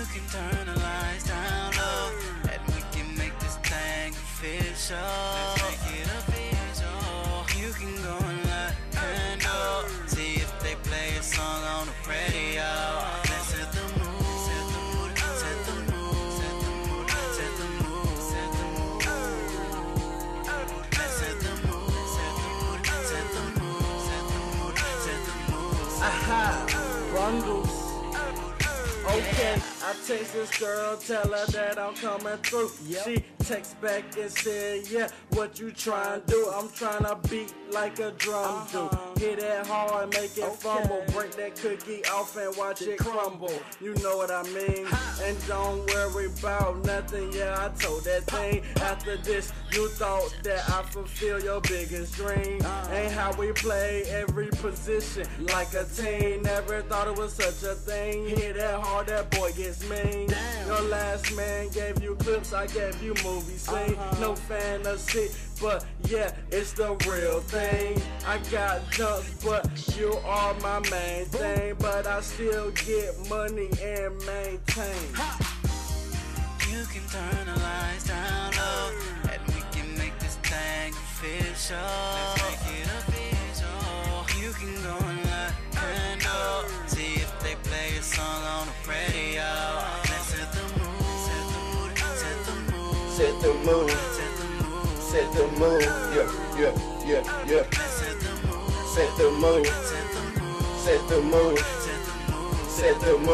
You can turn the lights down low, and we can make this thing official. Let's make it official. You can go and light a candle, see if they play a song on the radio. Let's set the mood, set the mood, set the mood, set the mood, set the mood, set the mood. Let's set the mood, set the mood, set the mood, set the mood, set the mood. Aha, bundles. Okay, I text this girl, tell her that I'm coming through. She texts back and said, Yeah, what you trying to do? I'm trying to beat like a drum uh-huh. do. Hit it hard, make it fumble. Break that cookie off and watch it crumble. You know what I mean? And don't worry about nothing. Yeah, I told that thing. After this, you thought that I fulfill your biggest dream. Uh. Ain't how we play every position like a team. Never thought it was such a thing. Hit that hard, that boy gets mean. Your last man gave you clips, I gave you movie scene. Uh-huh. No fantasy, but yeah, it's the real thing. I got jumps, but you are my main thing. But I still get money and maintain. You can turn the lights down low, and we can make this thing official. Let's make it official. You can go and light a candle, see if they play a song on the radio. Let's set the mood, set the mood, set the mood, Set the mood, set the mood, set the mood, yeah, yeah, yeah, yeah. Let's set the mood, Set the mood, set the mood, set the mood, set the mood. set the mood.